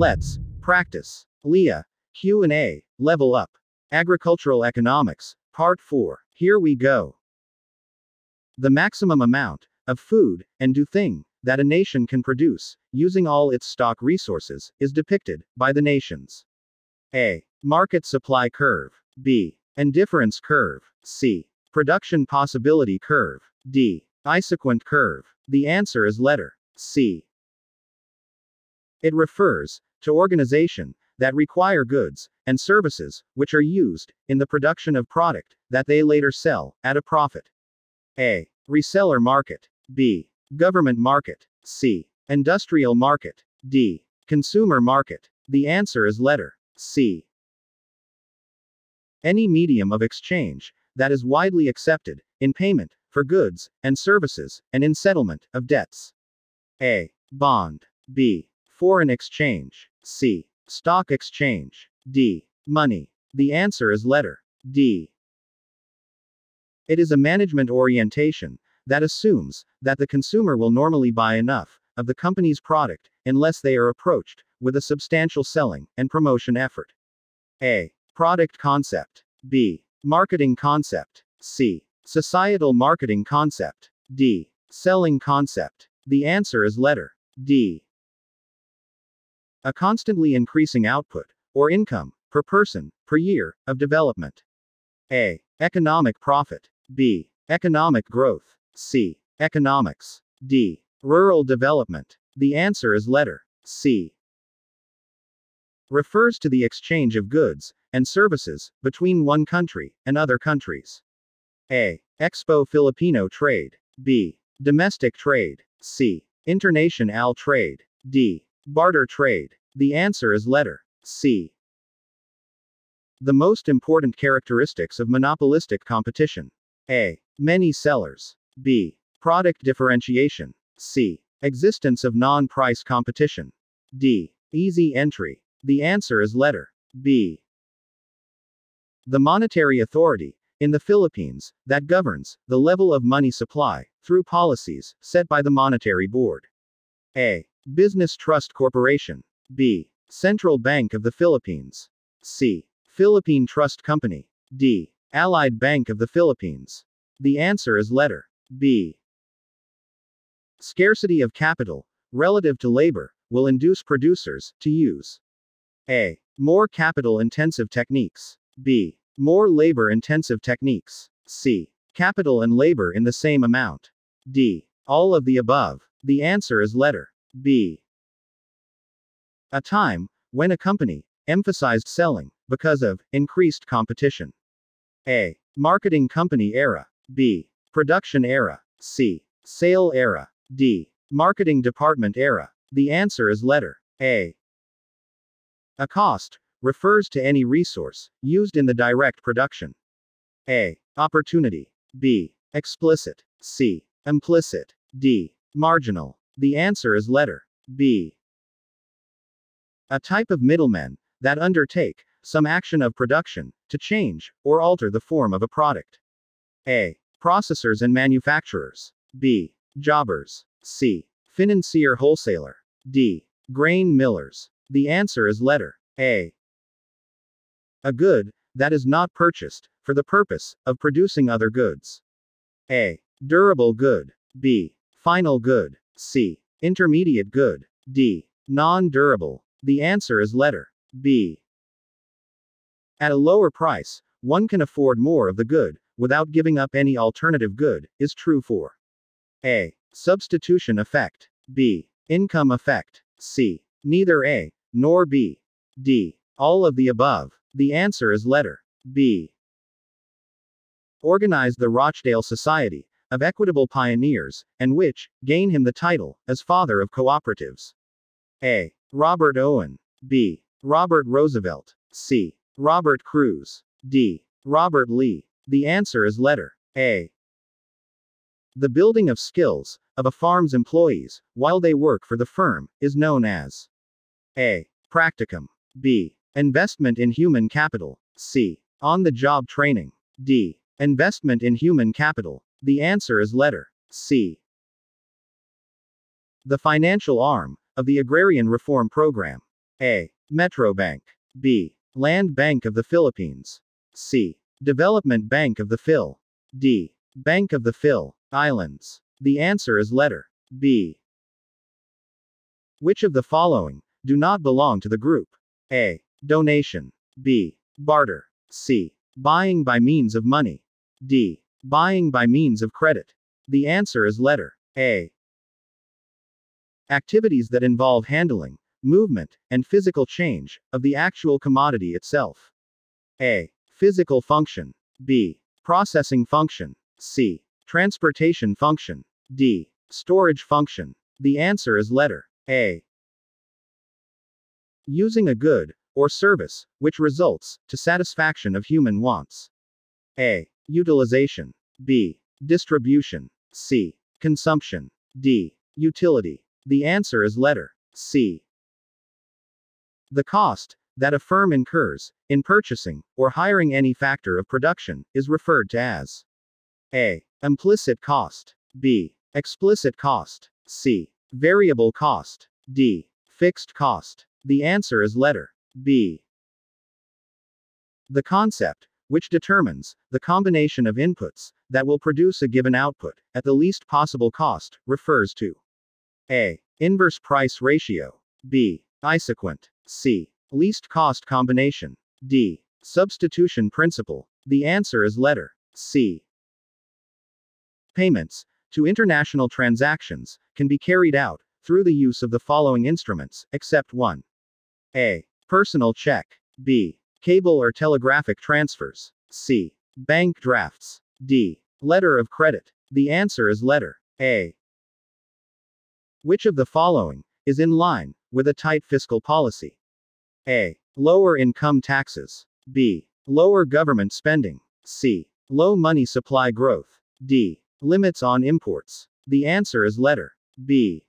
Let's practice. LEA, Q&A, level up. Agricultural economics, part 4. Here we go. The maximum amount of food and do thing that a nation can produce, using all its stock resources, is depicted by the nations. A. Market supply curve. B. Indifference curve. C. Production possibility curve. D. Isoquant curve. The answer is letter C. It refers to organization that require goods and services which are used in the production of product that they later sell at a profit. A. Reseller market. B. Government market. C. Industrial market. D. Consumer market. The answer is letter C. Any medium of exchange that is widely accepted in payment for goods and services and in settlement of debts. A. Bond. B. Foreign exchange. C. Stock exchange. D. Money. The answer is letter D. It is a management orientation that assumes that the consumer will normally buy enough of the company's product unless they are approached with a substantial selling and promotion effort. A. Product concept. B. Marketing concept. C. Societal marketing concept. D. Selling concept. The answer is letter D. A constantly increasing output, or income, per person, per year, of development. A. Economic profit. B. Economic growth. C. Economics. D. Rural development. The answer is letter C refers to the exchange of goods and services between one country and other countries. A. Expo Filipino trade. B. Domestic trade. C. International trade. D. Barter trade. The answer is letter C. The most important characteristics of monopolistic competition. A. Many sellers. B. Product differentiation. C. Existence of non price competition. D. Easy entry. The answer is letter B. The monetary authority in the Philippines that governs the level of money supply through policies set by the Monetary Board. A. Business Trust Corporation. B. Central Bank of the Philippines. C. Philippine Trust Company. D. Allied Bank of the Philippines. The answer is letter B. Scarcity of capital relative to labor will induce producers to use a. More capital intensive techniques. B. More labor intensive techniques. C. Capital and labor in the same amount. D. All of the above. The answer is letter B. A time when a company emphasized selling because of increased competition. A. Marketing company era. B. Production era. C. Sale era. D. Marketing department era. The answer is letter A. A cost refers to any resource used in the direct production. A. Opportunity. B. Explicit. C. Implicit. D. Marginal. The answer is letter B. A type of middlemen that undertake some action of production to change or alter the form of a product. A. Processors and manufacturers. B. Jobbers. C. Financier wholesaler. D. Grain millers. The answer is letter A. A good that is not purchased for the purpose of producing other goods. A. Durable good. B. Final good. C. Intermediate good. D. Non durable. The answer is letter B. At a lower price, one can afford more of the good without giving up any alternative good, is true for A. Substitution effect. B. Income effect. C. Neither A nor B. D. All of the above. The answer is letter B. Organized the Rochdale Society of Equitable Pioneers, and which gain him the title as father of cooperatives. A. Robert Owen. B. Robert Roosevelt. C. Robert Cruz. D. Robert Lee. The answer is letter A. The building of skills of a farm's employees while they work for the firm is known as a. Practicum. B. Investment in human capital. C. On the job training. D. Investment in human capital. The answer is letter C. The financial arm of the Agrarian Reform Program. A. Metro Bank. B. Land Bank of the Philippines. C. Development Bank of the Phil. D. Bank of the Phil Islands. The answer is letter B. Which of the following do not belong to the group? A. Donation. B. Barter. C. Buying by means of money. D. Buying by means of credit. The answer is letter A. Activities that involve handling, movement, and physical change of the actual commodity itself. A. Physical function. B. Processing function. C. Transportation function. D. Storage function. The answer is letter A. Using a good or service which results to satisfaction of human wants. A. Utilization. B. Distribution. C. Consumption. D. Utility. The answer is letter C. The cost that a firm incurs in purchasing or hiring any factor of production is referred to as A. Implicit cost. B. Explicit cost. C. Variable cost. D. Fixed cost. The answer is letter B. The concept, which determines the combination of inputs that will produce a given output at the least possible cost, refers to A. Inverse price ratio. B. Isoquant. C. Least cost combination. D. Substitution principle. The answer is letter C. Payments to international transactions can be carried out through the use of the following instruments, except one. A. Personal check. B. Cable or telegraphic transfers. C. Bank drafts. D. Letter of credit. The answer is letter A. Which of the following is in line with a tight fiscal policy? A. Lower income taxes. B. Lower government spending. C. Low money supply growth. D. Limits on imports. The answer is letter B.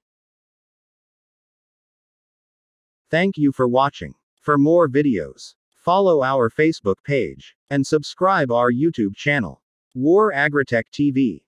Thank you for watching. For more videos, follow our Facebook page and subscribe our YouTube channel. War Agritech TV.